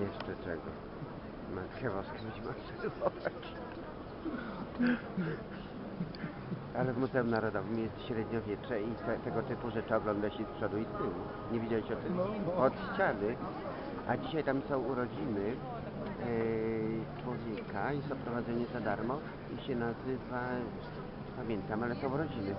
Jeszcze czego? Matkę Boską będziemy obserwować. Ale w Muzeum Narodowym jest średniowiecze i te, tego typu rzeczy ogląda się z przodu i z tyłu. Nie widziałeś o tym? No, Od ściany. A dzisiaj tam są urodziny e, człowieka, jest oprowadzenie za darmo i się nazywa, pamiętam, ale są urodziny.